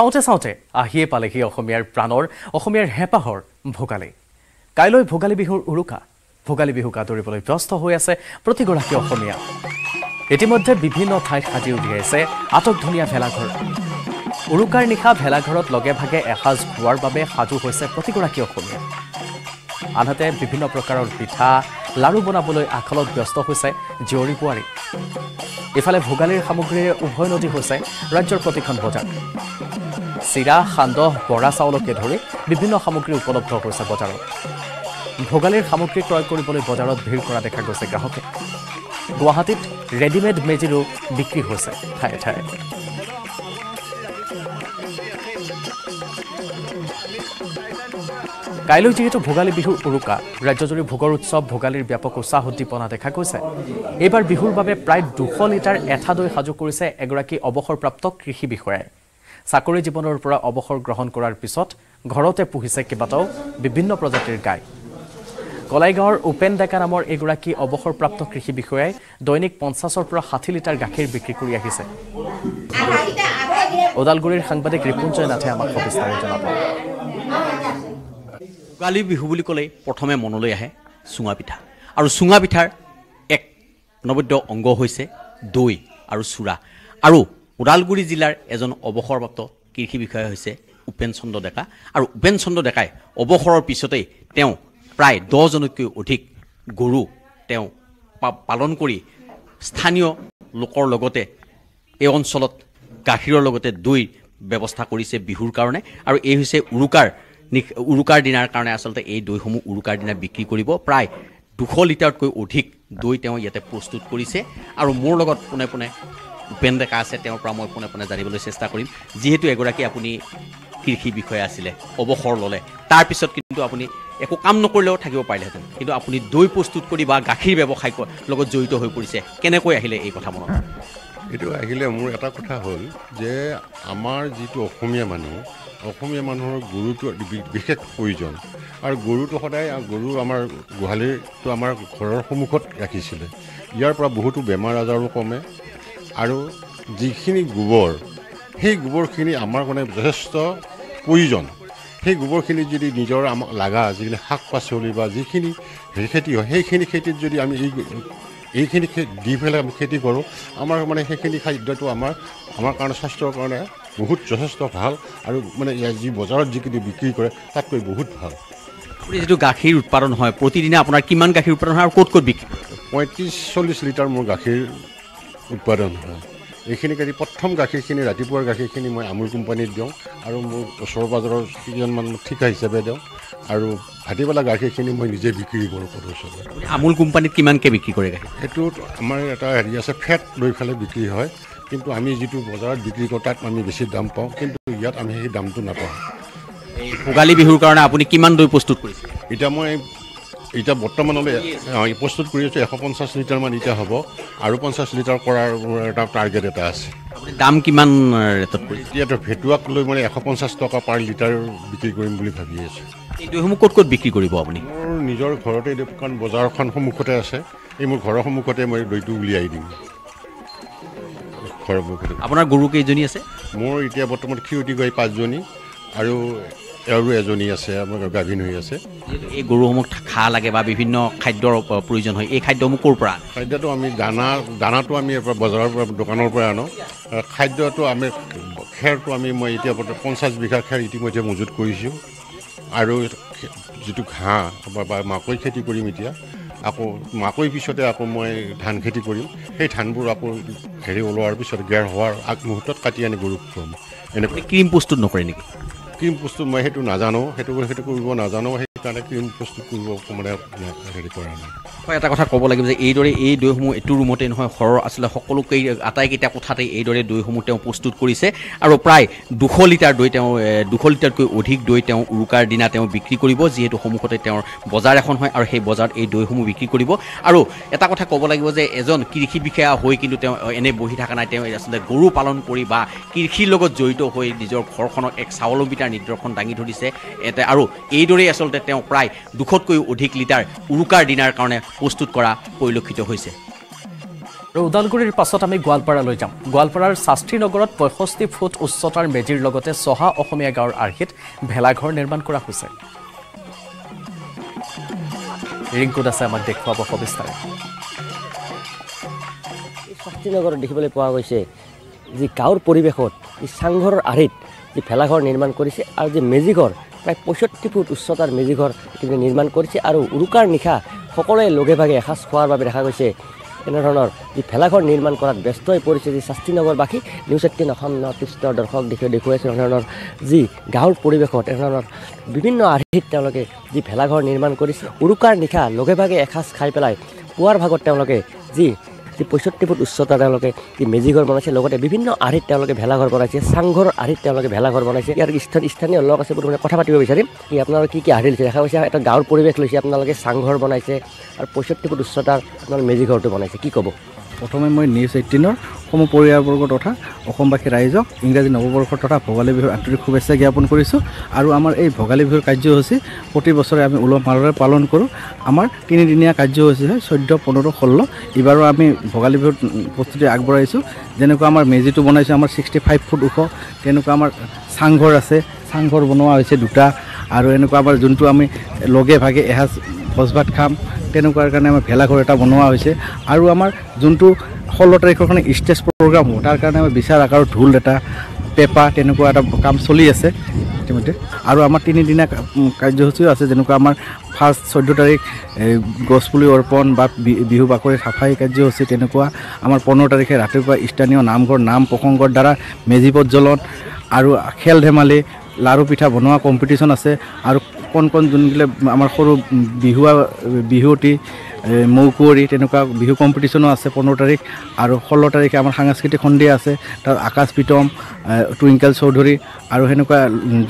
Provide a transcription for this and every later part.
চাওঁতে চাওঁতে আহিয়ে পালেহি অসমীয়াৰ প্ৰাণৰ অসমীয়াৰ হেঁপাহৰ ভোগালী। কাইলৈ ভোগালী বিহুৰ উৰুকা। ভোগালী বিহুক আদৰিবলৈ ব্যস্ত হৈ আছে প্ৰতিগৰাকী অসমীয়া। ইতিমধ্যে বিভিন্ন ঠাইত সাজি উলিয়াইছে আটকধুনীয়া ভেলাঘৰ। উৰুকাৰ নিশা ভেলাঘৰত লগে ভাগে এসাঁজ খোৱাৰ বাবে সাজু হৈছে প্ৰতিগৰাকী অসমীয়া। আনহাতে বিভিন্ন প্ৰকাৰৰ পিঠা লাড়ু বনাবলৈ আখলত ব্যস্ত হৈছে জীয়ৰী বোৱাৰী। ইফালে ভোগালীৰ সামগ্ৰীৰে উভয় নদী হৈছে ৰাজ্যৰ প্ৰতিখন বজাৰ। চিৰা সান্দহ বৰা চাউলকে ধৰি বিভিন্ন সামগ্ৰী উপলব্ধ হৈছে বজাৰত। ভোগালীৰ সামগ্ৰী ক্ৰয় কৰিবলৈ বজাৰত ভিৰ কৰা দেখা গৈছে গ্ৰাহকে। গুৱাহাটীত ৰেডিমেড মেজিৰো বিক্ৰী হৈছে ঠায়ে ঠায়ে। কাইলৈ যিহেতু ভোগালী বিহুৰ উৰুকা ৰাজ্যজুৰি ভোগৰ উৎসৱ ভোগালীৰ ব্যাপক উৎসাহ উদ্দীপনা দেখা গৈছে। এইবাৰ বিহুৰ বাবে প্ৰায় দুশ লিটাৰ এঠা দৈ সাজু কৰিছে এগৰাকী অৱসৰপ্ৰাপ্ত কৃষি বিষয়াই। চাকৰি জীৱনৰ পৰা অৱসৰ গ্ৰহণ কৰাৰ পিছত ঘৰতে পুহিছে কেইবাটাও বিভিন্ন প্ৰজাতিৰ গাই। কলাইগাঁৱৰ উপেন ডেকা নামৰ এগৰাকী অৱসৰপ্ৰাপ্ত কৃষি বিষয়াই দৈনিক পঞ্চাছৰ পৰা ষাঠি লিটাৰ গাখীৰ বিক্ৰী কৰি আহিছে। ওদালগুৰিৰ সাংবাদিক ৰিপুঞ্জয় নাথে আমাক সবিস্তাৰে জনাব। ভোগালী বিহু বুলি ক'লেই প্ৰথমে মনলৈ আহে চুঙা পিঠা। আৰু চুঙা পিঠাৰ এক অনবদ্য অংগ হৈছে দৈ আৰু চূড়া। আৰু ওদালগুৰি জিলাৰ এজন অৱসৰপ্ৰাপ্ত কৃষি বিষয়া হৈছে উপেন চন্দ্ৰ ডেকা। আৰু উপেন চন্দ্ৰ ডেকাই অৱসৰৰ পিছতেই তেওঁ প্ৰায় দহজনতকৈ অধিক গৰু তেওঁ পালন কৰি স্থানীয় লোকৰ লগতে এই অঞ্চলত গাখীৰৰ লগতে দৈৰ ব্যৱস্থা কৰিছে বিহুৰ কাৰণে। আৰু এই হৈছে উৰুকাৰ উৰুকাৰ দিনাৰ কাৰণে আচলতে এই দৈসমূহ উৰুকাৰ দিনা বিক্ৰী কৰিব। প্ৰায় দুশ লিটাৰতকৈ অধিক দৈ তেওঁ ইয়াতে প্ৰস্তুত কৰিছে। আৰু মোৰ লগত পোনে পোনে উপেন ডেকা আছে তেওঁৰ পৰা মই পোনে পোনে জানিবলৈ চেষ্টা কৰিম। যিহেতু এগৰাকী আপুনি কৃষি বিষয়া আছিলে অৱসৰ ল'লে তাৰপিছত কিন্তু আপুনি একো কাম নকৰিলেও থাকিব পাৰিলেহেঁতেন। কিন্তু আপুনি দৈ প্ৰস্তুত কৰি বা গাখীৰ ব্যৱসায় লগত জড়িত হৈ পৰিছে কেনেকৈ আহিলে এই কথা মনত? এইটো আহিলে মোৰ এটা কথা হ'ল যে আমাৰ যিটো অসমীয়া মানুহ অসমীয়া মানুহৰ গৰুটো বিশেষ প্ৰয়োজন। আৰু গৰুটো সদায় গৰু আমাৰ গোহালিটো আমাৰ ঘৰৰ সন্মুখত ৰাখিছিলে। ইয়াৰ পৰা বহুতো বেমাৰ আজাৰো কমে। আৰু যিখিনি গোবৰ সেই গোবৰখিনি আমাৰ কাৰণে যথেষ্ট প্ৰয়োজন সেই গোবৰখিনি যদি নিজৰ আমাক লগা যিখিনি শাক পাচলি বা যিখিনি খেতি হয় সেইখিনি খেতিত যদি আমি এই এইখিনি দি পেলাই আমি খেতি কৰোঁ আমাৰ মানে সেইখিনি খাদ্যটো আমাৰ আমাৰ কাৰণে স্বাস্থ্যৰ কাৰণে বহুত যথেষ্ট ভাল আৰু মানে ইয়াৰ যি বজাৰত যিখিনি বিক্ৰী কৰে তাতকৈ বহুত ভাল আপুনি যিটো গাখীৰ উৎপাদন হয় প্ৰতিদিনে আপোনাৰ কিমান গাখীৰ উৎপাদন হয় আৰু ক'ত ক'ত বিক্ৰী কৰে? পঁয়ত্ৰিছ চল্লিছ লিটাৰ মোৰ গাখীৰ উৎপাদন হয়। এইখিনি গাখীৰ প্ৰথম গাখীৰখিনি ৰাতিপুৱাৰ গাখীৰখিনি মই আমুল কোম্পানীত দিওঁ আৰু মোৰ ওচৰ পাজৰৰ কেইজনমান ঠিকা হিচাপে দিওঁ আৰু ভাটিবেলা গাখীৰখিনি মই নিজে বিক্ৰী কৰোঁ প্ৰদৰ্শনত আপুনি আমুল কোম্পানীত কিমানকৈ বিক্ৰী কৰে গাখীৰ? সেইটোত আমাৰ এটা হেৰি আছে ফেট লৈ পেলাই বিক্ৰী হয়। কিন্তু আমি যিটো বজাৰত বিক্ৰী কৰোঁ তাত আমি বেছি দাম পাওঁ। কিন্তু ইয়াত আমি সেই দামটো নাপাওঁ। ভোগালী বিহুৰ কাৰণে আপুনি কিমান দৈ প্ৰস্তুত কৰিছে? এতিয়া মই এতিয়া বৰ্তমানলৈ প্ৰস্তুত কৰি আছোঁ এশ পঞ্চাছ লিটাৰমান এতিয়া হ'ব আৰু পঞ্চাছ লিটাৰ কৰাৰ এটা টাৰ্গেট এটা আছে। দাম কিমান ৰেটত এতিয়াতো ভেটুৱাক লৈ মানে এশ পঞ্চাছ টকা পাৰ লিটাৰ বিক্ৰী কৰিম বুলি ভাবি আছোঁ। এই দৈসমূহ ক'ত ক'ত বিক্ৰী কৰিব আপুনি? মোৰ নিজৰ ঘৰতে দোকান বজাৰখন সন্মুখতে আছে এই মোৰ ঘৰৰ সন্মুখতে মই দৈটো উলিয়াই দিম। ঘৰৰ সন্মুখতে। আপোনাৰ গৰু কেইজনী আছে? মোৰ এতিয়া বৰ্তমান ক্ষীৰতী গাই পাঁচজনী আৰু আৰু এজনী আছে আমাৰ গাভিন হৈ আছে এই গৰুসমূহ ঘাঁহ লাগে বা বিভিন্ন খাদ্যৰ প্ৰয়োজন হয় এই খাদ্যসমূহ ক'ৰ পৰা? খাদ্যটো আমি দানা দানাটো আমি বজাৰৰ পৰা দোকানৰ পৰা আনো। খাদ্যটো আমি খেৰটো আমি মই এতিয়া পঞ্চাছ বিঘা খেৰ ইতিমধ্যে মজুত কৰিছোঁ। আৰু খে- যিটো ঘাঁহ বা- মাকৈ খেতি কৰিম এতিয়া আকৌ মাকৈ পিছতে আকৌ মই ধান খেতি কৰিম। সেই ধানবোৰ আকৌ হেৰি ওলোৱাৰ পিছত গেৰ হোৱাৰ আগমুহূৰ্তত কাটি আনি গৰুক খুৱাম। এনেকৈ ক্ৰীম প্ৰস্তুত নকৰে নেকি? ক্ৰীম প্ৰস্তুত মই সেইটো নাজানো সেইটো সেইটো কৰিব নাজানো সেইকাৰণে ক্ৰীম প্ৰস্তুত কৰিব মানে হেৰি কৰা নাই। হয় এটা কথা ক'ব লাগিব যে এইদৰে এই দৈসমূহ এইটো ৰুমতে নহয় ঘৰৰ আচলতে সকলোকেই আটাইকেইটা কোঠাতেই এইদৰে দৈসমূহ তেওঁ প্ৰস্তুত কৰিছে আৰু প্ৰায় দুশ লিটাৰ দৈ তেওঁ দুশ লিটাৰতকৈ অধিক দৈ তেওঁ উৰুকাৰ দিনা তেওঁ বিক্ৰী কৰিব যিহেতু সন্মুখতে তেওঁৰ বজাৰ এখন হয় আৰু সেই বজাৰত এই দৈসমূহ বিক্ৰী কৰিব। আৰু এটা কথা ক'ব লাগিব যে এজন কৃষি বিষয়া হৈ কিন্তু তেওঁ এনে বহি থকা নাই তেওঁ আচলতে গৰু পালন কৰি বা কৃষিৰ লগত জড়িত হৈ নিজৰ ঘৰখনক এক স্বাৱলম্বিতাৰ নিদৰ্শন দাঙি ধৰিছে। এটা আৰু এইদৰেই আচলতে তেওঁ প্ৰায় দুশতকৈও অধিক লিটাৰ উৰুকাৰ দিনাৰ কাৰণে প্ৰস্তুত কৰা পৰিলক্ষিত হৈছে। আৰু ওদালগুৰিৰ পাছত আমি গোৱালপাৰালৈ যাম। গোৱালপাৰাৰ শাস্ত্ৰী নগৰত পঁয়ষষ্ঠি ফুট উচ্চতাৰ মেজিৰ লগতে চহা অসমীয়া গাঁৱৰ আৰ্হিত ভেলাঘৰ নিৰ্মাণ কৰা হৈছে। ৰিংকু দাসে আমাক দেখুৱাব সবিস্তাৰে। শাস্ত্ৰীনগৰত দেখিবলৈ পোৱা গৈছে যি গাঁৱৰ পৰিৱেশত যি চাংঘৰৰ আৰ্হিত যি ভেলাঘৰ নিৰ্মাণ কৰিছে আৰু যি মেজিঘৰ প্ৰায় পঁয়ষষ্ঠি ফুট উচ্চতাৰ মেজিঘৰ ইতিমধ্যে নিৰ্মাণ কৰিছে আৰু উৰুকাৰ নিশা সকলোৱে লগে ভাগে এসাঁজ খোৱাৰ বাবে দেখা গৈছে। এনেধৰণৰ যি ভেলাঘৰ নিৰ্মাণ কৰাত ব্যস্ত হৈ পৰিছে যি শাস্ত্ৰীনগৰবাসী নিউজ এইটিন অসম নৰ্থ ইষ্টৰ দৰ্শক দেখি দেখুৱাইছে এনেধৰণৰ যি গাঁৱৰ পৰিৱেশত এনেধৰণৰ বিভিন্ন আৰ্হিত তেওঁলোকে যি ভেলাঘৰ নিৰ্মাণ কৰিছে উৰুকাৰ নিশা লগে ভাগে এসাঁজ খাই পেলাই পুৱাৰ ভাগত তেওঁলোকে যি যি পঁয়ষষ্ঠি ফুট উচ্চতা তেওঁলোকে যি মেজিঘৰ বনাইছে লগতে বিভিন্ন আৰ্হিত তেওঁলোকে ভেলাঘৰ বনাইছে চাংঘৰৰ আৰ্হিত তেওঁলোকে ভেলাঘৰ বনাইছে। ইয়াৰ স্থান স্থানীয় লোক আছে প্ৰথমে কথা পাতিব বিচাৰিম কি আপোনালোকে কি কি আৰ্হি লৈছে। দেখা গৈছে এটা গাঁৱৰ পৰিৱেশ লৈছে আপোনালোকে চাংঘৰ বনাইছে আৰু পঁয়ষষ্ঠি ফুট উচ্চতাৰ আপোনালোকে মেজিঘৰটো বনাইছে। কি ক'ব? প্ৰথমে মই নিউজ এইটিনৰ সম পৰিয়ালবৰ্গ তথা অসমবাসী ৰাইজক ইংৰাজী নৱবৰ্ষ তথা ভোগালী বিহুৰ আন্তৰিক শুভেচ্ছা জ্ঞাপন কৰিছোঁ। আৰু আমাৰ এই ভোগালী বিহুৰ কাৰ্যসূচী প্ৰতি বছৰে আমি উলহ মালৰে পালন কৰোঁ। আমাৰ তিনিদিনীয়া কাৰ্যসূচী হয় চৈধ্য পোন্ধৰ ষোল্ল। এইবাৰো আমি ভোগালী বিহুত প্ৰস্তুতি আগবঢ়াইছোঁ। যেনেকুৱা আমাৰ মেজিটো বনাইছোঁ আমাৰ ছিক্সটি ফাইভ ফুট ওখ। তেনেকুৱা আমাৰ চাংঘৰ আছে চাংঘৰ বনোৱা হৈছে দুটা। আৰু এনেকুৱা আমাৰ যোনটো আমি লগে ভাগে এসাঁজ ভোজ ভাত খাম তেনেকুৱাৰ কাৰণে আমাৰ ভেলাঘৰ এটা বনোৱা হৈছে। আৰু আমাৰ যোনটো ষোল্ল তাৰিখৰ কাৰণে ষ্টেজ প্ৰগ্ৰাম হ'ব তাৰ কাৰণে আমাৰ বিশাল আকাৰৰ ঢোল এটা পেঁপা তেনেকুৱা এটা কাম চলি আছে ইতিমধ্যে। আৰু আমাৰ তিনিদিনীয়া কাৰ্যসূচীও আছে যেনেকুৱা আমাৰ ফাৰ্ষ্ট চৈধ্য তাৰিখ গছপুলি অৰ্পণ বা বিহু বাকৰি চাফাই কাৰ্যসূচী তেনেকুৱা। আমাৰ পোন্ধৰ তাৰিখে ৰাতিপুৱা স্থানীয় নামঘৰ নাম প্ৰসংগৰ দ্বাৰা মেজি প্ৰজ্বলন। আৰু খেল ধেমালি লাৰু পিঠা বনোৱা কম্পিটিশ্যন আছে। আৰু কণ কণ যোনবিলাক আমাৰ সৰু বিহুৱা বিহুৱতী এ, মৌকুঁৱৰী তেনেকুৱা বিহু কম্পিটিশ্যনো আছে পোন্ধৰ তাৰিখ আৰু ষোল্ল তাৰিখে আমাৰ সাংস্কৃতিক সন্ধিয়া আছে তাত আকাশ প্ৰীতম টুইংকেল চৌধুৰী আৰু সেনেকুৱা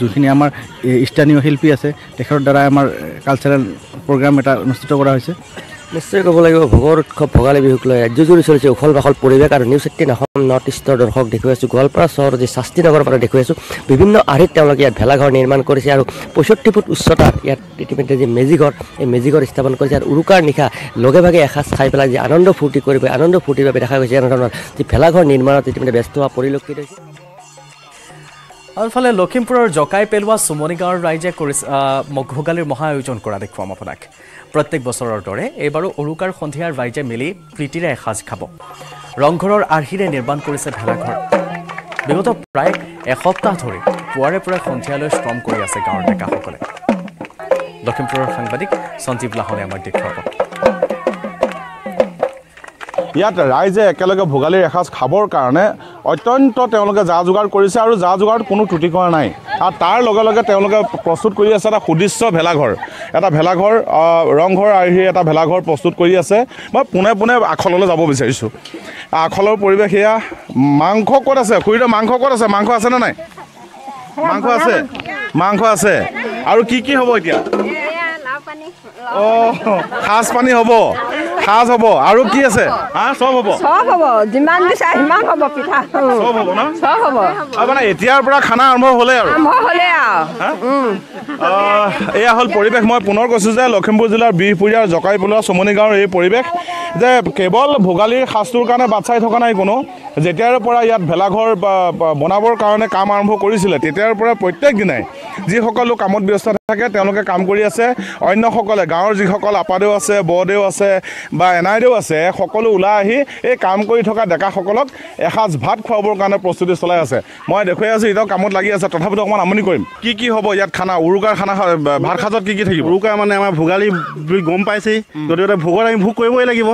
যোনখিনি আমাৰ স্থানীয় শিল্পী আছে তেখেতৰ দ্বাৰা আমাৰ কালচাৰেল প্ৰগ্ৰাম এটা অনুষ্ঠিত কৰা হৈছে। নিশ্চয় ক'ব লাগিব ভোগৰ উৎসৱ ভোগালী বিহুক লৈ ৰাজ্যজুৰি চলিছে উখল বাখল পৰিৱেশ আৰু নিউজ এইটিন অসম নৰ্থ ইষ্টৰ দৰ্শক দেখুৱাইছোঁ গোৱালপাৰা চহৰৰ যি শাস্ত্ৰীনগৰৰ পৰা দেখুৱাইছোঁ বিভিন্ন আৰ্হিত তেওঁলোকে ইয়াত ভেলাঘৰ নিৰ্মাণ কৰিছে আৰু পঁয়ষষ্ঠি ফুট উচ্চতাৰ ইয়াত ইতিমধ্যে যি মেজিঘৰ এই মেজিঘৰ স্থাপন কৰিছে আৰু উৰুকাৰ নিশা লগে ভাগে এসাঁজ খাই পেলাই যি আনন্দ ফূৰ্তি কৰিব আনন্দ ফূৰ্তিৰ বাবে দেখা গৈছে এনেধৰণৰ যি ভেলাঘৰ নিৰ্মাণত ইতিমধ্যে ব্যস্ত হোৱা পৰিলক্ষিত হৈছে। আৰু ইফালে লখিমপুৰৰ জকাই পেলোৱা চুমনি গাঁৱৰ ৰাইজে কৰিছে ভোগালীৰ মহা আয়োজন কৰা দেখুৱাম আপোনাক। প্ৰত্যেক বছৰৰ দৰে এইবাৰো উৰুকাৰ সন্ধিয়াৰ ৰাইজে মিলি প্ৰীতিৰে এসাঁজ খাব। ৰংঘৰৰ আৰ্হিৰে নিৰ্মাণ কৰিছে ভেলাঘৰ। বিগত প্ৰায় এসপ্তাহ ধৰি পুৱাৰে পৰা সন্ধিয়ালৈ শ্ৰম কৰি আছে গাঁৱৰ ডেকাসকলে। লখিমপুৰৰ সাংবাদিক সঞ্জীৱ লাহনে আমাক দেখুৱাব। ইয়াত ৰাইজে একেলগে ভোগালীৰ এসাঁজ খাবৰ কাৰণে অত্যন্ত তেওঁলোকে যা যোগাৰ কৰিছে আৰু যা যোগাৰত কোনো ত্ৰুটি কৰা নাই। আৰু তাৰ লগে লগে তেওঁলোকে প্ৰস্তুত কৰি আছে এটা সুদৃশ্য ভেলাঘৰ। এটা ভেলাঘৰ ৰংঘৰ আৰ্হি এটা ভেলাঘৰ প্ৰস্তুত কৰি আছে। মই পোনে পোনে আখললৈ যাব বিচাৰিছোঁ। আখলৰ পৰিৱেশ এয়া। মাংস ক'ত আছে? খুৰীদেউ মাংস ক'ত আছে? মাংস আছেনে নাই? মাংস আছে? মাংস আছে। আৰু কি কি হ'ব এতিয়া? অঁ সাজ পানী হ'ব। সাজ হ'ব। আৰু কি আছে? হা চব হ'ব। চব হ'ব। যিমান বিচাৰে সিমান হ'ব পিঠা। চব হ'ব ন? চব হ'ব। আৰু মানে এতিয়াৰ পৰা খানা আৰম্ভ হ'লে আৰু। আৰম্ভ হ'লে আৰু। আহ, এয়া হ'ল পৰিৱেশ। মই পুনৰ কৈছোঁ যে লখিমপুৰ জিলাৰ বিহপুৰীয়াৰ জকাই পেলোৱা চমনি গাঁৱৰ এই পৰিৱেশ যে কেৱল ভোগালীৰ সাজটোৰ কাৰণে বাট চাই থকা নাই কোনো। যেতিয়াৰ পৰা ইয়াত ভেলাঘৰ বনাবৰ কাৰণে কাম আৰম্ভ কৰিছিলে তেতিয়াৰ পৰা প্ৰত্যেক দিনাই যিসকল লোক কামত ব্যস্ত থাকে তেওঁলোকে কাম কৰি আছে। অন্যসকলে গাঁৱৰ যিসকল আপাদেউ আছে বদেউ আছে বা এনাইদেউ আছে সকলো ওলাই আহি এই কাম কৰি থকা ডেকাসকলক এসাঁজ ভাত খুৱাবৰ কাৰণে প্ৰস্তুতি চলাই আছে। মই দেখুৱাই আছোঁ এতিয়াও কামত লাগি আছে তথাপিতো অকণমান আমনি কৰিম। কি কি হ'ব ইয়াত খানা? উৰুকাৰ খানা ভাত সাজত কি কি থাকিব? উৰুকা মানে আমাৰ ভোগালী বুলি গম পাইছেই। গতিকে ভোগত আমি ভোগ কৰিবই লাগিব।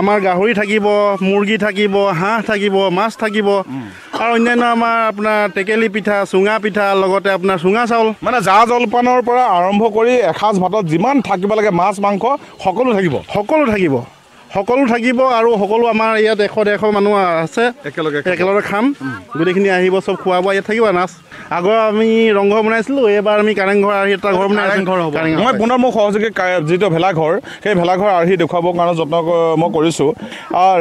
আমাৰ গাহৰি থাকিব মুৰ্গী থাকিব হাঁহ থাকিব মাছ থাকিব। আৰু অন্যান্য আমাৰ আপোনাৰ টেকেলি পিঠা চুঙা পিঠা লগতে আপোনাৰ চুঙা চাউল। মানে জা জলপানৰ পৰা আৰম্ভ কৰি এসাঁজ ভাতত যিমান থাকিব লাগে মাছ মাংস সকলো থাকিব সকলো থাকিব। সকলো থাকিব আৰু সকলো আমাৰ ইয়াত এশ ডেৰশ মানুহ আছে। একেলগে একেলগে খাম। গোটেইখিনি আহিব চব খোৱা বোৱা ইয়াত থাকিব নাচ আগৰ আমি ৰংঘৰ বনাইছিলোঁ এইবাৰ আমি কাৰেংঘৰ আৰু এটা ঘৰ বনাই কাৰেংঘৰ হ'ব। মই পুনৰ মোৰ সহযোগী যিটো ভেলাঘৰ সেই ভেলাঘৰ আৰ্হি দেখুৱাবৰ কাৰণে যত্ন মই কৰিছোঁ।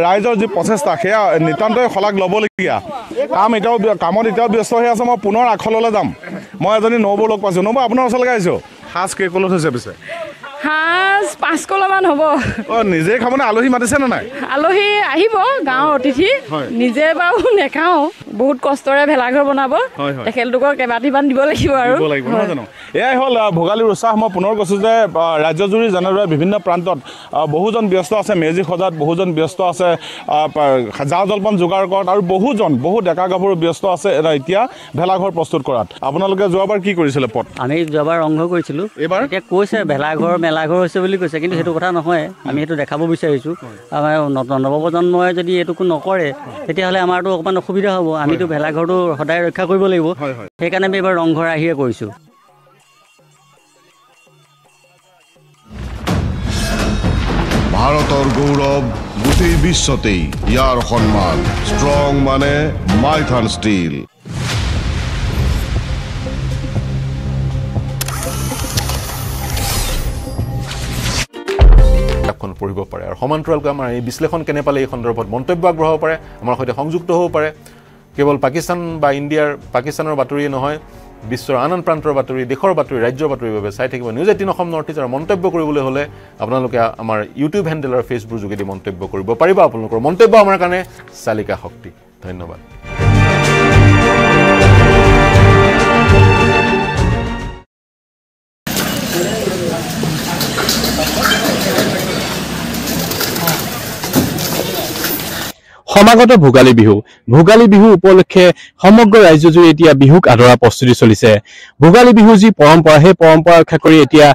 ৰাইজৰ যি প্ৰচেষ্টা সেয়া নিতান্তই শলাগ ল'বলগীয়া। কাম এতিয়াও কামত এতিয়াও ব্যস্ত হৈ আছে মই পুনৰ আখললৈ যাম। মই এজনী নবৌ লগ পাইছোঁ। নবৌ আপোনাৰ ওচৰলৈকে আহিছোঁ। সাজ কেই কলত হৈছে পিছে? সাজ পাঁচ কলমান হ'ব। অঁ নিজে খাবনে? আলহী মাতিছেনে নাই? আলহী আহিব গাঁৱৰ অতিথি। নিজে বাৰু নেখাওঁ বহুত কষ্টৰে ভেলাঘৰ বনাব। হয়, হয়। তেখেতলোকক কেইবাটিমান দিব লাগিব আৰু। এয়াই হ'ল ভোগালীৰ উৎসাহ মই পুনৰ কৈছোঁ যে ৰাজ্যজুৰি যেনেদৰে বিভিন্ন প্ৰান্তত বহুজন ব্যস্ত আছে। মেজি সজাত বহুজন ব্যস্ত আছে। জা জলপান যোগাৰ কৰাত আৰু বহুজন বহু ডেকা গাভৰু ব্যস্ত আছে এতিয়া ভেলাঘৰ প্ৰস্তুত কৰাত। আপোনালোকে যোৱাবাৰ কি কৰিছিলে পথ? আমি যোৱাবাৰ ৰংঘৰ কৰিছিলোঁ। এইবাৰ? এতিয়া কৈছে ভেলাঘৰ মেলাঘৰ হৈছে বুলি কৈছে কিন্তু সেইটো কথা নহয়। আমি সেইটো দেখাব বিচাৰিছোঁ। আমাৰ নৱপ্ৰজন্মই যদি এইটোকো নকৰে তেতিয়াহ'লে আমাৰতো অকণমান অসুবিধা হ'ব। আমিতো ভেলাঘৰটো সদায় ৰক্ষা কৰিব লাগিব। সেইকাৰণে আমি এইবাৰ ৰংঘৰ আহিয়ে কৰিছোঁ। ভাৰতৰ গৌৰৱ গোটেই বিশ্বতেই। ইয়াৰ সন্মান ষ্ট্ৰং মানে মাইথান ষ্টীল কিতাপখন পঢ়িব পাৰে। আৰু সমান্তৰালকৈ আমাৰ এই বিশ্লেষণ কেনে পালে এই সন্দৰ্ভত মন্তব্য আগবঢ়াব পাৰে আমাৰ সৈতে সংযুক্ত হ'ব পাৰে। কেৱল পাকিস্তান বা ইণ্ডিয়াৰ পাকিস্তানৰ বাতৰিয়ে নহয় বিশ্বৰ আন আন প্ৰান্তৰ বাতৰি দেশৰ বাতৰি ৰাজ্যৰ বাতৰিৰ বাবে চাই থাকিব। News eighteen Assam north east আৰু মন্তব্য কৰিবলৈ হ'লে আপোনালোকে আমাৰ ইউটিউব হেণ্ডেল আৰু ফেচবুক যোগেদি মন্তব্য কৰিব পাৰিব। আপোনালোকৰ মন্তব্য আমাৰ কাৰণে চালিকা শক্তি। ধন্যবাদ। সমাগত ভোগালী বিহু। ভোগালী বিহু উপলক্ষে সমগ্ৰ ৰাজ্যজুৰি এতিয়া বিহুক আদৰা প্ৰস্তুতি চলিছে। ভোগালী বিহু যি পৰম্পৰা সেই পৰম্পৰা ৰক্ষা কৰি এতিয়া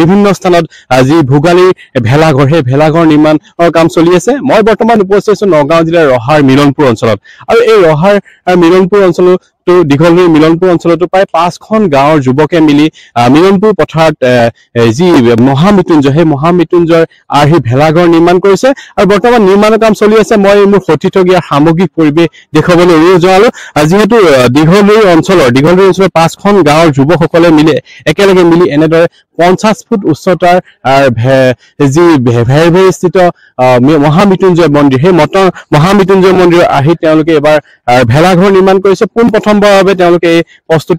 বিভিন্ন স্থানত যি ভোগালীৰ ভেলাঘৰ সেই ভেলাঘৰ নিৰ্মাণৰ কাম চলি আছে। মই বৰ্তমান উপস্থিত আছো নগাঁও জিলাৰ ৰহাৰ মিলনপুৰ অঞ্চলত। আৰু এই ৰহাৰ মিলনপুৰ অঞ্চলত তো দীঘলগুৰি মিলনপুৰ অঞ্চলতো প্ৰায় পাঁচখন গাঁৱৰ যুৱকে মিলি মিলনপুৰ পথাৰত যি মহামৃত্যুঞ্জয় সেই মহামৃত্যুঞ্জয় আৰ্হি ভেলাঘৰ নিৰ্মাণ কৰিছে আৰু বৰ্তমান নিৰ্মাণৰ কাম চলি আছে। মই মোৰ সতীৰ্থগীয়াৰ সামগ্ৰিক পৰিৱেশ দেখুৱাবলৈ জনালো আহ, যিহেতু আহ, দীঘলগুৰি অঞ্চলৰ দীঘলগুৰি অঞ্চলৰ পাঁচখন গাঁৱৰ যুৱকসকলে মিলি একেলগে মিলি এনেদৰে পঞ্চাছ ফুট উচ্চতাৰ আহ, যি ভে- ভেৰভেৰিস্থিত আহ, মি- মহামৃত্যুঞ্জয় মন্দিৰ। সেই মত মহামৃত্যুঞ্জয় মন্দিৰৰ আৰ্হি তেওঁলোকে আহ, ভেলাঘৰ নিৰ্মাণ কৰিছে। পোন প্ৰথমবাৰৰ বাবে তেওঁলোকে এই প্ৰস্তুত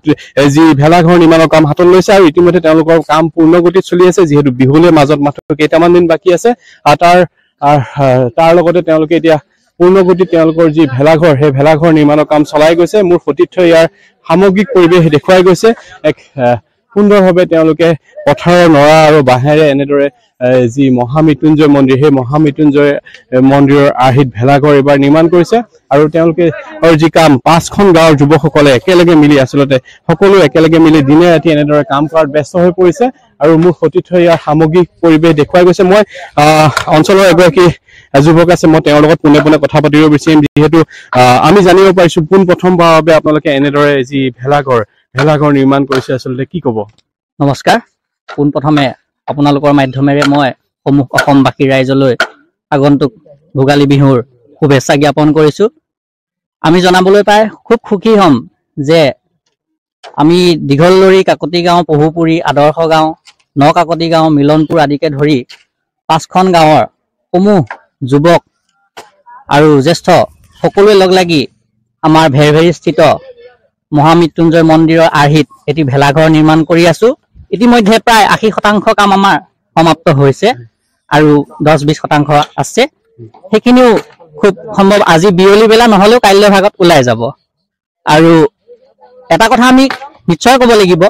যি ভেলাঘৰ নিৰ্মাণৰ কাম হাতত লৈছে আৰু ইতিমধ্যে তেওঁলোকৰ কাম পূৰ্ণগতিত চলি আছে। যিহেতু বিহুলৈ মাজত মাত্ৰ কেইটামান দিন বাকী আছে। আৰু তাৰ আহ, আহ, তাৰ লগতে তেওঁলোকে এতিয়া পূৰ্ণগতিত তেওঁলোকৰ যি ভেলাঘৰ সেই ভেলাঘৰ নিৰ্মাণৰ কাম চলাই গৈছে। মোৰ সতীৰ্থ ইয়াৰ সামগ্ৰিক পৰিৱেশ দেখুৱাই গৈছে। এক আহ, সুন্দৰভাৱে তেওঁলোকে পথাৰৰ নৰা আৰু বাঁহেৰে এনেদৰে যি মহামৃত্যুঞ্জয় মন্দিৰ সেই মহামৃত্যুঞ্জয় মন্দিৰৰ আৰ্হিত ভেলাঘৰ এইবাৰ নিৰ্মাণ কৰিছে আৰু তেওঁলোকে যি কাম পাঁচখন গাঁৱৰ যুৱকসকলে একেলগে মিলি আচলতে সকলো একেলগে মিলি দিনে ৰাতি এনেদৰে কাম কৰাত ব্যস্ত হৈ পৰিছে আৰু মোৰ সতীৰ্থ ইয়াৰ সামগ্ৰিক পৰিৱেশ দেখুৱাই গৈছে। মই অঞ্চলৰ এগৰাকী যুৱক আছে মই তেওঁৰ লগত পোনে পোনে কথা পাতিব বিচাৰিম। যিহেতু আমি জানিব পাৰিছো পোন প্ৰথমবাৰৰ বাবে আপোনালোকে এনেদৰে যি ভেলাঘৰ ভেলাঘৰ নিৰ্মাণ কৰিছে আচলতে কি ক'ব? নমস্কাৰ। পোনপ্ৰথমে আপোনালোকৰ মাধ্যমেৰে মই সমূহ অসমবাসী ৰাইজলৈ আগন্তুক ভোগালী বিহুৰ শুভেচ্ছা জ্ঞাপন কৰিছোঁ। আমি জনাবলৈ পাই খুব সুখী হ'ম যে আমি দীঘলদৰী কাকতি গাঁও পহুপুৰী আদৰ্শ গাঁও ন কাকতি গাঁও মিলনপুৰ আদিকে ধৰি পাঁচখন গাঁৱৰ সমূহ যুৱক আৰু জ্যেষ্ঠ সকলোৱে লগ লাগি আমাৰ ভেৰভেৰিস্থিত মহামৃত্যুঞ্জয় মন্দিৰৰ আৰ্হিত এটি ভেলাঘৰ নিৰ্মাণ কৰি আছো। ইতিমধ্যে প্ৰায় আশী শতাংশ কাম আমাৰ সমাপ্ত হৈছে আৰু দহ বিছ শতাংশ আছে। সেইখিনিও খুব সম্ভৱ আজি বিয়লি বেলা নহলেও কাইলৈ ভাগত ওলাই যাব। আৰু এটা কথা আমি নিশ্চয় ক'ব লাগিব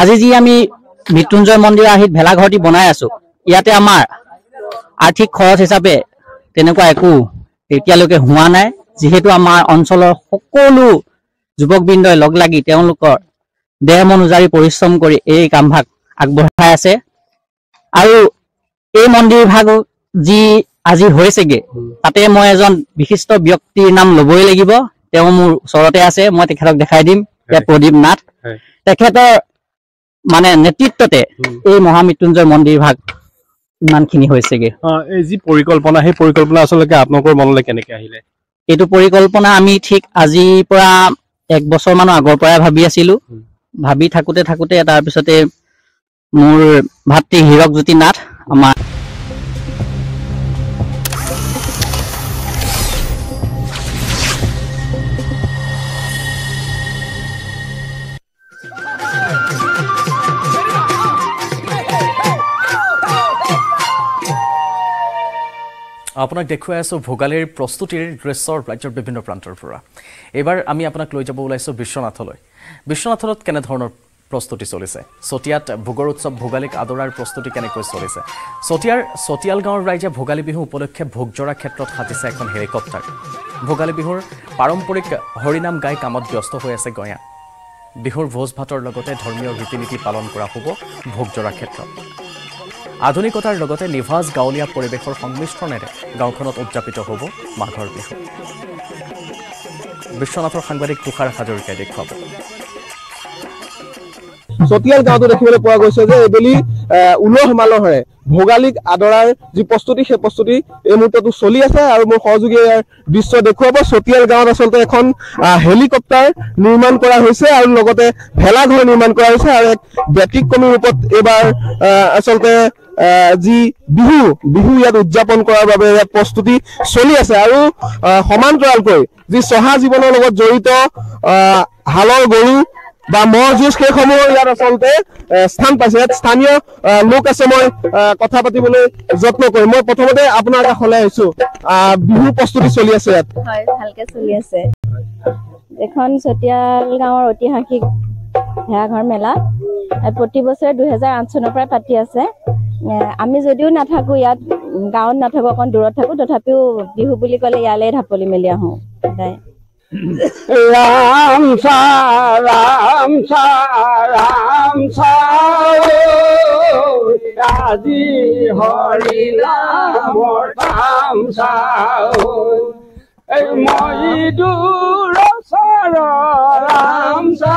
আজি যি আমি মৃত্যুঞ্জয় মন্দিৰৰ আৰ্হিত ভেলাঘৰটি বনাই আছো ইয়াতে আমাৰ আৰ্থিক খৰচ হিচাপে তেনেকুৱা একো এতিয়ালৈকে হোৱা নাই যিহেতু আমাৰ অঞ্চলৰ সকলো যুৱকবৃন্দই লগ লাগি তেওঁলোকৰ দেহ মন উজাৰি পৰিশ্ৰম কৰি এই কামভাগ আগবঢ়াই আছে। আৰু এই মন্দিৰ ভাগ যি আজি হৈছেগে তাতে মই এজন বিশিষ্ট ব্যক্তিৰ নাম ল'বই লাগিব। তেওঁ মোৰ ওচৰতে আছে মই তেখেতক দেখাই দিম। প্ৰদীপ নাথ। তেখেতৰ মানে নেতৃত্বতে এই মহামৃত্যুঞ্জয় মন্দিৰ ভাগ ইমানখিনি হৈছেগে। এই যি পৰিকল্পনা সেই পৰিকল্পনা আচলতে আপোনালোকৰ মনলৈ কেনেকে আহিলে? এইটো পৰিকল্পনা আমি ঠিক আজিৰ পৰা এক বছৰ মানৰ আগৰ পৰাই ভাবি আছিলো। ভাবি থাকোতে থাকোতে তাৰপিছতে মোৰ ভাতৃ হীৰকজ্যোতি নাথ আমাৰ আপোনাক দেখুৱাই আছোঁ ভোগালীৰ প্ৰস্তুতিৰ দৃশ্যৰ ৰাজ্যৰ বিভিন্ন প্ৰান্তৰ পৰা। এইবাৰ আমি আপোনাক লৈ যাব ওলাইছোঁ বিশ্বনাথলৈ। বিশ্বনাথত কেনেধৰণৰ প্ৰস্তুতি চলিছে? চতিয়াত ভোগৰ উৎসৱ ভোগালীক আদৰাৰ প্ৰস্তুতি কেনেকৈ চলিছে? চতিয়াৰ চতিয়াল গাঁৱৰ ৰাইজে ভোগালী বিহু উপলক্ষে ভোগজৰা ক্ষেত্ৰত সাজিছে এখন হেলিকপ্টাৰ। ভোগালী বিহুৰ পাৰম্পৰিক হৰিনাম গাই কামত ব্যস্ত হৈ আছে গঞা বিহুৰ ভোজ ভাতৰ লগতে ধৰ্মীয় ৰীতি নীতি পালন কৰা হ'ব ভোগজৰা ক্ষেত্ৰত। আধুনিকতাৰ লগতে নিভাজ গাঁৱলীয়া পৰিৱেশৰ সংমিশ্ৰণেৰে গাঁওখনত উদযাপিত হ'ব মাঘৰ বিহু। বিশ্বনাথৰ সাংবাদিক তুষাৰ হাজৰিকাই দেখুৱাব। চতিয়াল গাঁৱতো দেখিবলৈ পোৱা গৈছে যে এইবেলি উলহ মালহেৰে ভোগালীক আদৰাৰ যি প্ৰস্তুতি সেই প্ৰস্তুতি এই মুহূৰ্ততো চলি আছে আৰু মোৰ সহযোগীয়ে ইয়াৰ দৃশ্য দেখুৱাব। চতিয়াল গাঁৱত আচলতে এখন হেলিকপ্টাৰ নিৰ্মাণ কৰা হৈছে আৰু লগতে ভেলাঘৰ নিৰ্মাণ কৰা হৈছে আৰু এক ব্যতিক্ৰমী ৰূপত এইবাৰ আচলতে যি বিহু বিহু ইয়াত উদযাপন কৰাৰ বাবে ইয়াত প্ৰস্তুতি চলি আছে আৰু সমান্তৰালকৈ যি চহা জীৱনৰ লগত জড়িত হালৰ গৰু বা ম'হ যুঁজ সেইসমূহ ইয়াত আচলতে স্থান পাইছে। ইয়াত স্থানীয় লোক আছে মই কথা পাতিবলৈ যত্ন কৰিম। মই প্ৰথমতে আপোনাৰ কাষলৈ আহিছো। আহ, বিহুৰ প্ৰস্তুতি চলি আছে ইয়াত। ভালকে চলি আছে। এখন চতিয়াল গাঁৱৰ ঐতিহাসিক ভেড়াঘৰ মেলা। প্ৰতি বছৰে দুহেজাৰ আঠ চনৰ পৰা পাতি আছে। আমি যদিও নাথাকো ইয়াত গাঁৱত নাথাকো অকণ দূৰত থাকো তথাপিও বিহু বুলি ক'লে ইয়ালৈ ঢাপলি মেলি আহো সদায়। রাম সা রাম সা আজি হৰি এই মই দূৰ চৰ ৰাম সা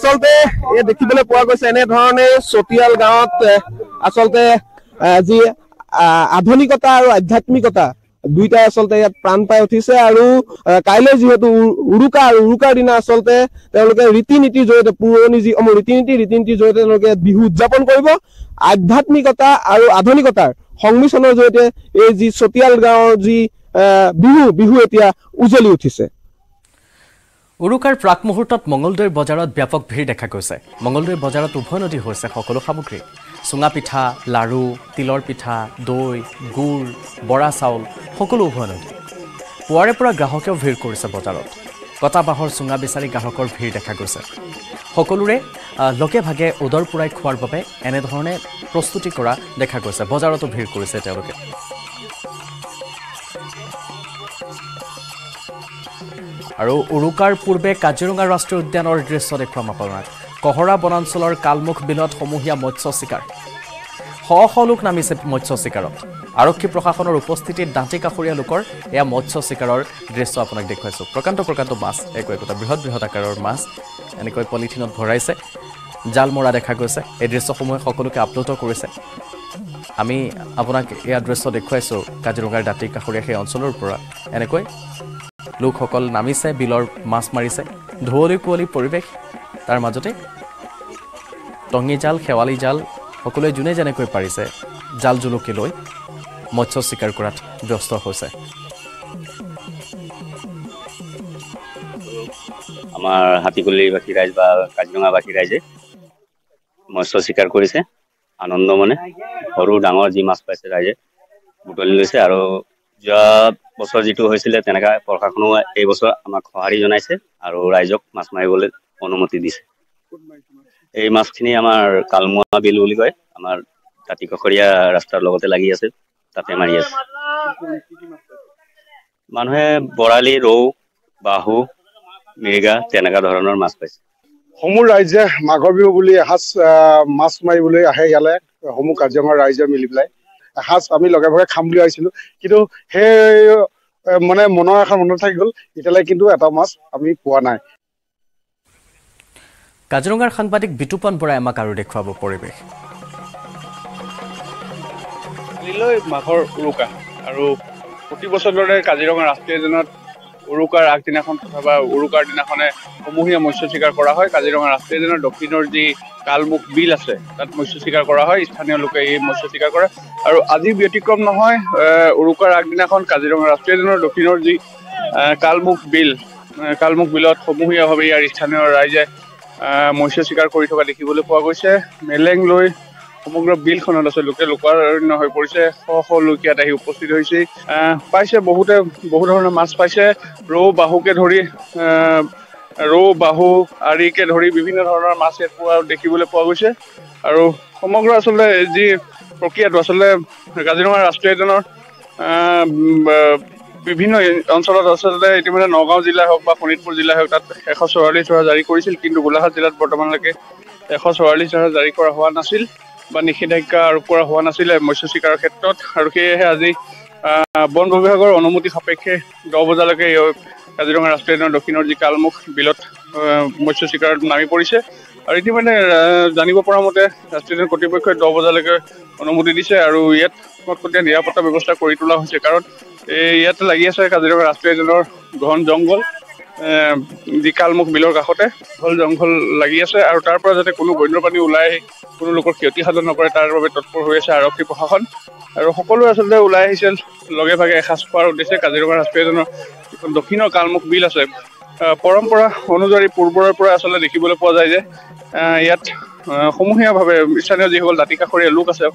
আচলতে এই দেখিবলৈ পোৱা গৈছে এনেধৰণে চতিয়াল গাঁৱত আচলতে যি আধুনিকতা আৰু আধ্যাত্মিকতা দুইটাই আচলতে ইয়াত প্ৰাণ পাই উঠিছে আৰু কাইলৈ যিহেতু উৰুকা আৰু উৰুকাৰ দিনা আচলতে তেওঁলোকে ৰীতি নীতিৰ জৰিয়তে পুৰণি যিসমূহ ৰীতি নীতি ৰীতি নীতিৰ জৰিয়তে তেওঁলোকে বিহু উদযাপন কৰিব। আধ্যাত্মিকতা আৰু আধুনিকতাৰ সংমিশ্ৰণৰ জৰিয়তে এই যি চতিয়াল গাঁৱৰ যি বিহু বিহু এতিয়া উজ্বলি উঠিছে। উৰুকাৰ প্ৰাক মুহূৰ্তত মঙলদৈৰ বজাৰত ব্যাপক ভিৰ দেখা গৈছে। মঙলদৈৰ বজাৰত উভৈনদী হৈছে সকলো সামগ্ৰী। চুঙা পিঠা লাড়ু তিলৰ পিঠা দৈ গুৰ বৰা চাউল সকলো উভৈনদী পুৱাৰে পৰা গ্ৰাহকেও ভিৰ কৰিছে বজাৰত। কটা বাঁহৰ চুঙা বিচাৰি গ্ৰাহকৰ ভিৰ দেখা গৈছে। সকলোৰে লগে ভাগে উদৰ পূৰাই খোৱাৰ বাবে এনেধৰণে প্ৰস্তুতি কৰা দেখা গৈছে। বজাৰতো ভিৰ কৰিছে তেওঁলোকে। আৰু উৰুকাৰ পূৰ্বে কাজিৰঙা ৰাষ্ট্ৰীয় উদ্যানৰ দৃশ্য দেখুৱাম আপোনাক কহৰা বনাঞ্চলৰ কালমুখ বিলত সমূহীয়া মৎস্য চিকাৰ। শ শ লোক নামিছে মৎস্য চিকাৰত। আৰক্ষী প্ৰশাসনৰ উপস্থিতিত দাঁতি কাষৰীয়া লোকৰ এয়া মৎস্য চিকাৰৰ দৃশ্য আপোনাক দেখুৱাইছোঁ। প্ৰকান্ত প্ৰকান্ত মাছ একো একোটা বৃহৎ বৃহৎ আকাৰৰ মাছ এনেকৈ পলিথিনত ভৰাইছে জাল মৰা দেখা গৈছে এই দৃশ্যসমূহে সকলোকে আপ্লুত কৰিছে। আমি আপোনাক এয়া দৃশ্য দেখুৱাইছোঁ কাজিৰঙাৰ দাঁতি কাষৰীয়া সেই অঞ্চলৰ পৰা এনেকৈ লোকসকল নামিছে বিলৰ মাছ মাৰিছে। ধুৱলি কুঁৱলী পৰিৱেশ তাৰ মাজতে টঙি জাল শেৱালি জাল সকলোৱে যোনে যেনেকৈ পাৰিছে জাল জুলুকি লৈ মৎস্য চিকাৰ কৰাত ব্যস্ত হৈছে। আমাৰ হাতীকুলিবাসী ৰাইজ বা কাজিৰঙাবাসী ৰাইজে মৎস্য চিকাৰ কৰিছে আনন্দ মনে। সৰু ডাঙৰ যি মাছ পাইছে ৰাইজে বুটলি লৈছে আৰু যোৱা বছৰ যিটো হৈছিলে তেনেকা প্ৰশাসনেও এইবছৰ আমাক সঁহাৰি জনাইছে আৰু ৰাইজক মাছ মাৰিবলৈ অনুমতি দিছে। এই মাছখিনি আমাৰ কালমোৱা বিল বুলি কয় আমাৰ দাঁতি কাষৰীয়া ৰাস্তাৰ লগতে লাগি আছে তাতে মাৰি আছে। মানুহে বৰালি ৰৌ বাহু মিৰিগা তেনেকা ধৰণৰ মাছ পাইছে। সমূহ ৰাইজে মাঘৰ বিহু বুলি এসাঁজ মাছ মাৰিবলৈ আহে ইয়ালৈ। সমূহ কাজিৰঙাৰ ৰাইজে মিলি পেলাই। এসাঁজ আমি লগে ভাগে খাম বুলি আহিছিলো কিন্তু সেই মানে মনৰ এখন মনত থাকি গ'ল এতিয়ালৈ কিন্তু এটা মাছ আমি পোৱা নাই। কাজিৰঙাৰ সাংবাদিক বিতুপন বৰাই আমাক আৰু দেখুৱাব পৰিৱেশ। মাঘৰ উৰুকা আৰু প্ৰতি বছৰৰ দৰে কাজিৰঙা ৰাষ্ট্ৰীয় উদ্যানত উৰুকাৰ আগদিনাখন অথবা উৰুকাৰ দিনাখনে সমূহীয়া মৎস্য চিকাৰ কৰা হয়। কাজিৰঙা ৰাষ্ট্ৰীয় উদ্যানৰ দক্ষিণৰ যি কালমুখ বিল আছে তাত মৎস্য চিকাৰ কৰা হয়। স্থানীয় লোকে এই মৎস্য চিকাৰ কৰে। আৰু আজি ব্যতিক্ৰম নহয় উৰুকাৰ আগদিনাখন কাজিৰঙা ৰাষ্ট্ৰীয় উদ্যানৰ দক্ষিণৰ যি কালমুখ বিল কালমুখ বিলত সমূহীয়াভাৱে ইয়াৰ স্থানীয় ৰাইজে মৎস্য চিকাৰ কৰি থকা দেখিবলৈ পোৱা গৈছে। মেলেং লৈ সমগ্ৰ বিলখনত আচলতে লোকাৰণ্য হৈ পৰিছে। শ লোক ইয়াত উপস্থিত হৈছে। পাইছে বহুতে বহু ধৰণৰ মাছ পাইছে। ৰৌ বাহুকে ধৰি ৰৌ বাহু আৰিকে ধৰি বিভিন্ন ধৰণৰ মাছ ইয়াত দেখিবলৈ পোৱা গৈছে। আৰু সমগ্ৰ আচলতে যি প্ৰক্ৰিয়াটো আচলতে কাজিৰঙা ৰাষ্ট্ৰীয় উদ্যানৰ বিভিন্ন অঞ্চলত আচলতে ইতিমধ্যে নগাঁও জিলাই হওক বা শোণিতপুৰ জিলাই হওক তাত এশ চৌৰাল্লিছ ধাৰা জাৰি কৰিছিল। কিন্তু গোলাঘাট জিলাত বৰ্তমানলৈকে এশ চৌৰাল্লিছ ধাৰা জাৰি কৰা হোৱা নাছিল। বা নিষেধাজ্ঞা আৰোপ কৰা হোৱা নাছিলে মৎস্য চিকাৰৰ ক্ষেত্ৰত। আৰু সেয়েহে আজি বন বিভাগৰ অনুমতি সাপেক্ষে দহ বজালৈকে কাজিৰঙা ৰাষ্ট্ৰীয় উদ্যানৰ দক্ষিণৰ যি কালমুখ বিলত মৎস্য চিকাৰত নামি পৰিছে। আৰু ইতিমধ্যে জানিব পৰা মতে ৰাষ্ট্ৰীয় উদ্যান কৰ্তৃপক্ষই দহ বজালৈকে অনুমতি দিছে আৰু ইয়াত কটকটীয়া নিৰাপত্তা ব্যৱস্থা কৰি তোলা হৈছে। কাৰণ এই ইয়াত লাগি আছে কাজিৰঙা ৰাষ্ট্ৰীয় উদ্যানৰ ঘন জংঘল। এহ, যি কালমুখ বিলৰ কাষতে ঘল জংঘল লাগি আছে আৰু তাৰ পৰা যাতে কোনো বন্যপ্ৰাণী ওলাই আহি কোনো লোকৰ ক্ষতি সাধন নকৰে তাৰ বাবে তৎপৰ হৈ আছে আৰক্ষী প্ৰশাসন। আৰু সকলোৱে আচলতে ওলাই আহিছে লগে ভাগে এসাঁজ খোৱাৰ উদ্দেশ্যে কাজিৰঙা ৰাষ্ট্ৰীয় দক্ষিণৰ কালমুখ বিল আছে। পৰম্পৰা অনুযায়ী পূৰ্বৰে পৰা আচলতে দেখিবলৈ পোৱা যায় যে ইয়াত সমূহীয়াভাৱে স্থানীয় যিসকল দাঁতি কাষৰীয়া লোক আছে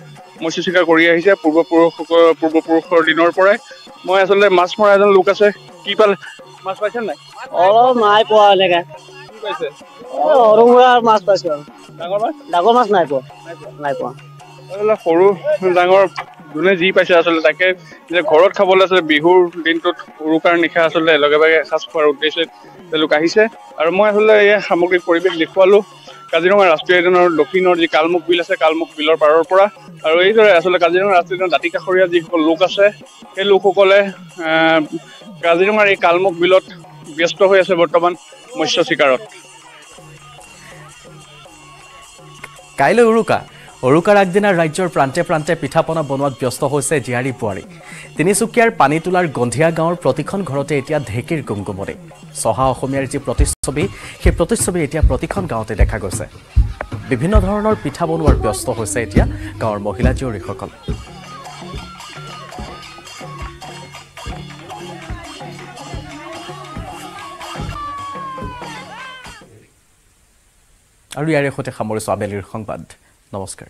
মৎস্য চিকাৰ কৰি আহিছে পূৰ্বপুৰুষ পূৰ্বপুৰুষৰ দিনৰ পৰাই। মই আচলতে মাছ মৰা এজন লোক আছে কি পালে মাছ পাইছে নাই? অলপ নাই পোৱা এনেকে। কি পাইছে? সৰু সুৰা মাছ পাইছো আৰু। ডাঙৰ মাছ? ডাঙৰ মাছ নাই পোৱা। নাই পোৱা। আচলতে সৰু ডাঙৰ যোনে যি পাইছে আচলতে তাকে যে ঘৰত খাবলৈ আছে বিহুৰ দিনটোত উৰুকাৰ নিশা আচলতে লগে ভাগে এসাঁজ খোৱাৰ উদ্দেশ্যে তেওঁলোক আহিছে। আৰু মই আচলতে এই সামগ্ৰিক পৰিৱেশ দেখুৱালো। কাজিৰঙা ৰাষ্ট্ৰীয় উদ্যানৰ দক্ষিণৰ যি কালমুখ বিল আছে কালমুখ বিলৰ পাৰৰ পৰা। আৰু এইদৰে আচলতে কাজিৰঙা ৰাষ্ট্ৰীয় উদ্যানৰ দাঁতি কাষৰীয়া যিসকল লোক আছে সেই লোকসকলে কাজিৰঙাৰ এই কালমুখ বিলত ব্যস্ত হৈ আছে বৰ্তমান মৎস্য চিকাৰত কাইলৈ উৰুকা। উৰুকাৰ আগদিনা ৰাজ্যৰ প্ৰান্তে প্ৰান্তে পিঠা পনা বনোৱাত ব্যস্ত হৈছে জীয়াৰী বোৱাৰী। তিনিচুকীয়াৰ পানীতোলাৰ গন্ধিয়া গাঁৱৰ প্ৰতিখন ঘৰতে এতিয়া ঢেঁকীৰ গুমগুমনি। চহা অসমীয়াৰ যি প্ৰতিচ্ছবি সেই প্ৰতিচ্ছবি এতিয়া প্ৰতিখন গাঁৱতে দেখা গৈছে। বিভিন্ন ধৰণৰ পিঠা বনোৱাৰ ব্যস্ত হৈছে এতিয়া গাঁৱৰ মহিলা জীয়ৰীসকল। আৰু ইয়াৰে সৈতে সামৰিছোঁ আবেলিৰ সংবাদ। নমস্কাৰ।